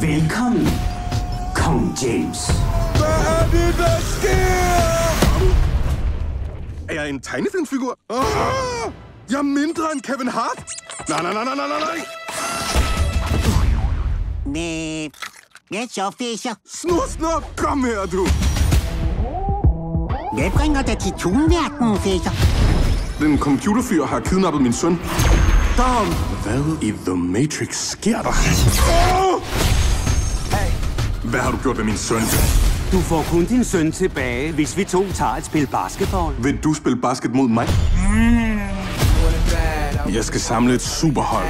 Velkommen, Kong James. Hvad er det, der sker? Er jeg en tegnefilmsfigur? Ah, jeg er mindre end Kevin Hart? Nej, nej, nej, nej, nej, nej. Nej. Hvad så, Fischer? Snor, snor, kom her, du. Hvad bringer dig til tunverdenen, Fischer? Den computerfyr har kidnappet min søn. Dom! Hvad i The Matrix sker der? Oh! Hvad har du gjort ved min søn? Du får kun din søn tilbage, hvis vi to tager et spil basketball. Vil du spille basket mod mig? Jeg skal samle et superhold.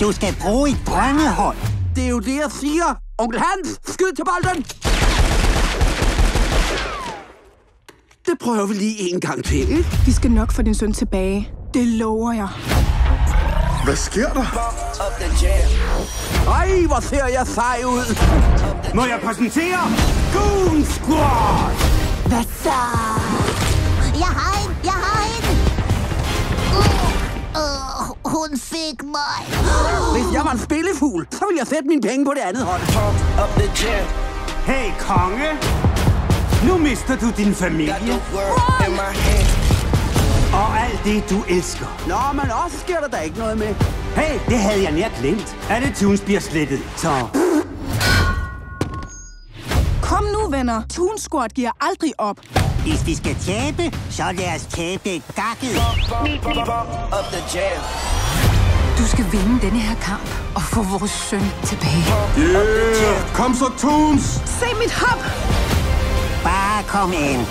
Du skal bruge et drøngehold. Det er jo det, jeg siger. Onkel Hans, skyd til bolden! Det prøver vi lige en gang til, ikke? Vi skal nok få din søn tilbage. Det lover jeg. Hvad sker der? Ej, hvor ser jeg sej ud. Må jeg præsentere Goon Squad? Hvad så? Jeg har en, jeg har en. Uh, uh, hun fik mig. Hvis jeg var en spillefugl, så ville jeg sætte mine penge på det andet hold. Hey, konge. Nu mister du din familie. Og alt det, du elsker. Nå, men også sker der da ikke noget med. Hey, det havde jeg nær glemt. Alle tunes bliver slettet, så... Kom nu, venner. Toon Squad giver aldrig op. Hvis vi skal tabe, så lad os tabe gakket. Du skal vinde denne her kamp og få vores søn tilbage. Yeah! Kom så, Toons! Se mit hop! Bare kom ind.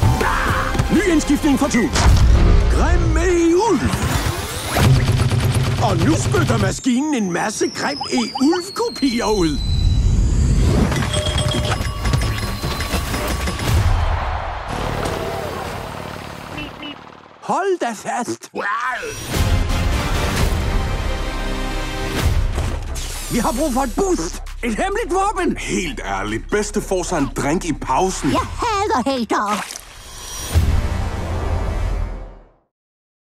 Ny indskiftning for Toons. Grimme ulv. Og nu spytter maskinen en masse grim e ulv-kopier ud. Hold da fast. Vi har brug for et boost. Et hemmeligt våben. Helt ærligt, bedste får sig en drink i pausen. Jeg hader hater.